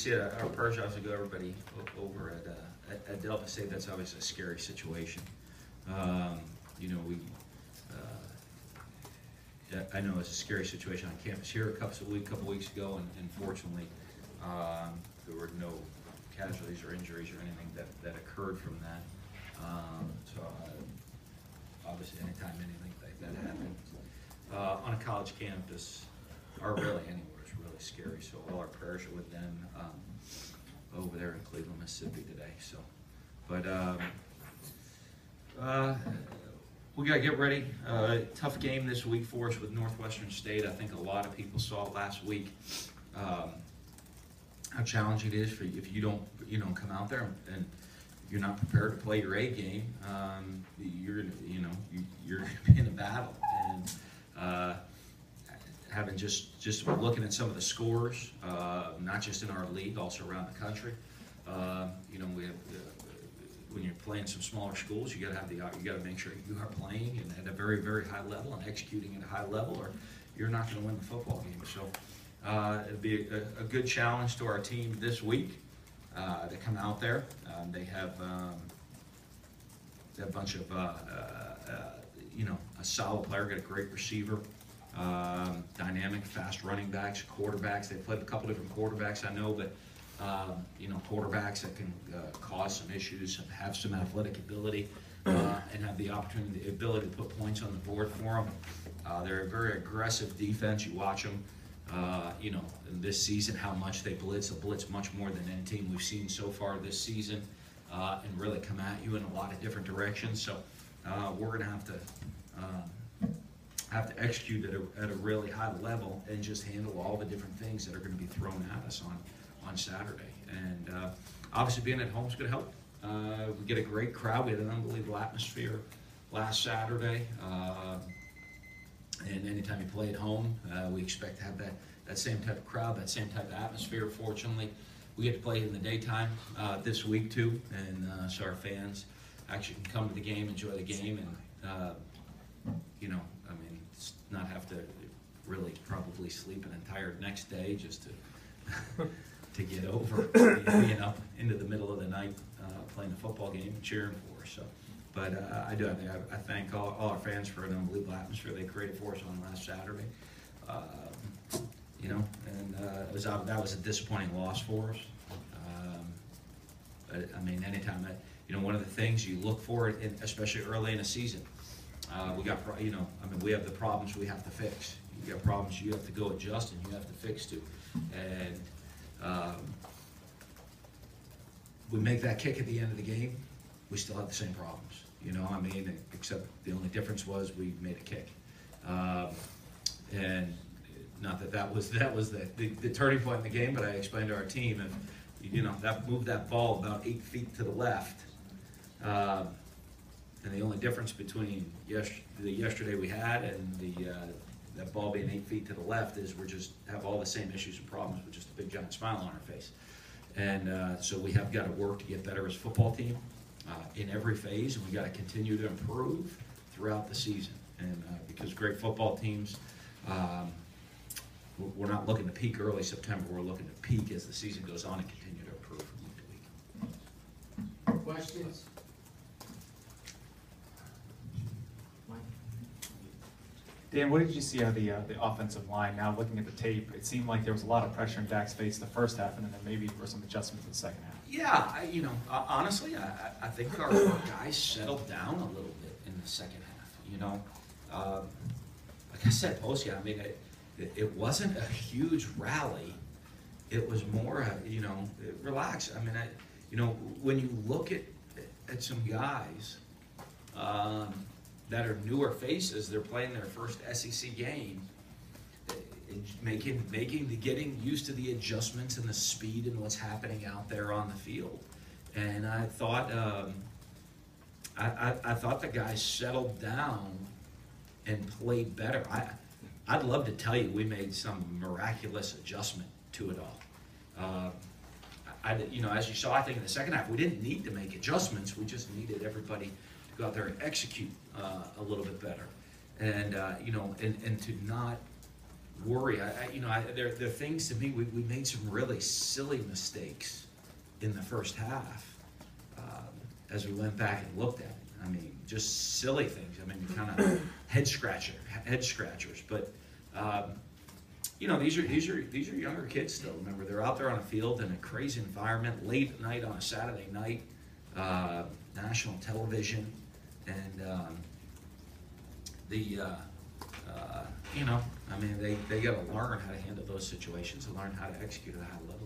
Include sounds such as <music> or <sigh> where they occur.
See, uh, our parish officer, go everybody over at, uh, at- at Delta State, that's obviously a scary situation. Um, You know, we, uh, I know it's a scary situation on campus here a couple of week, couple weeks ago, and and fortunately, um, there were no casualties or injuries or anything that, that occurred from that. Um, So, uh, obviously, anytime anything like that happens, uh, on a college campus, or really anywhere, really scary, so all our prayers are with them, um, over there in Cleveland, Mississippi today, so. But, um, uh, we gotta get ready, uh, tough game this week for us with Northwestern State, I think a lot of people saw last week. Um, how challenging it is for you if you don't, you know, come out there and you're not prepared to play your A game, um, you're, you know, you, you're in a battle. Just, just looking at some of the scores, uh, not just in our league, also around the country. Uh, you know, we have, uh, when you're playing some smaller schools, you gotta have the, you gotta make sure you are playing and at a very, very high level and executing at a high level, or you're not gonna win the football game. So, uh, it'd be a, a good challenge to our team this week, uh, to come out there. Um, they have, um, they a bunch of, you know, a solid player, got a great receiver, um, dynamic, fast running backs, quarterbacks. They played a couple different quarterbacks, I know, but, um, you know, quarterbacks that can uh, cause some issues, have some athletic ability, uh, and have the opportunity, the ability to put points on the board for them. Uh, they're a very aggressive defense. You watch them, uh, you know, this season, how much they blitz. They blitz much more than any team we've seen so far this season, uh, and really come at you in a lot of different directions. So uh, we're going to have to um, have to execute at a, at a really high level and just handle all the different things that are going to be thrown at us on on Saturday. And uh, obviously, being at home is going to help. Uh, we get a great crowd. We had an unbelievable atmosphere last Saturday. Uh, and anytime you play at home, uh, we expect to have that, that same type of crowd, that same type of atmosphere. Fortunately, we get to play in the daytime uh, this week too, and uh, so our fans actually can come to the game, enjoy the game, and you know, not have to really probably sleep an entire next day just to <laughs> to get over being up into the middle of the night uh, playing a football game cheering for us. So, but uh, I do. I, think- I thank all, all our fans for an unbelievable atmosphere they created for us on last Saturday. Um, you know, and uh, it was ob- that was a disappointing loss for us. Um, but I mean, anytime that you know, one of the things you look for, in, especially early in a season, uh, we got, you know, I mean, we have the problems we have to fix. You got problems you have to go adjust and you have to fix too. And um, we make that kick at the end of the game, we still have the same problems. You know, I mean, except the only difference was we made a kick. Um, and not that that was <laughs> that was the, the, the turning point in the game, but I explained to our team if you know that moved that ball about eight feet to the left. Um, and the only difference between yes, the yesterday we had and the, uh, that ball being eight feet to the left is we're just have all the same issues and problems with just a big giant smile on our face. And uh, so we have got to work to get better as a football team uh, in every phase, and we got to continue to improve throughout the season. And uh, because great football teams, um, we're- not looking to peak early September. We're looking to peak as the season goes on and continue to improve from week to week. Questions? Dan, what did you see of the, uh, the offensive line? Now, looking at the tape, it seemed like there was a lot of pressure in Dak's face the first half, and then maybe there were some adjustments in the second half. Yeah, I, you know, uh, honestly, I, I- think our, guys settled down a little bit in the second half. You know, um, like I said, post I mean, it, it, wasn't a huge rally. It was more, you know, relax. I mean, I, you know, when you look at at some guys um, that are newer faces, they're playing their first SEC game making making the getting used to the adjustments and the speed and what's happening out there on the field. And I thought um, I, I, I thought the guys settled down and played better. I I'd love to tell you we made some miraculous adjustment to it all. Uh, I, you know, as you saw, I think in the second half, we didn't need to make adjustments. We just needed everybody go out there and execute uh, a little bit better, and uh, you know, and, and to not worry. I, I you know, I, there, there are things to me. We, we made some really silly mistakes in the first half um, as we went back and looked at it. I mean, just silly things. I mean, kind of <clears throat> head scratcher, head scratchers. But um, you know, these are these are these are younger kids still. Remember, they're out there on a field in a crazy environment, late at night on a Saturday night, uh, national television, and um, the uh, uh, you know, I mean, they they got to learn how to handle those situations and learn how to execute at a high level.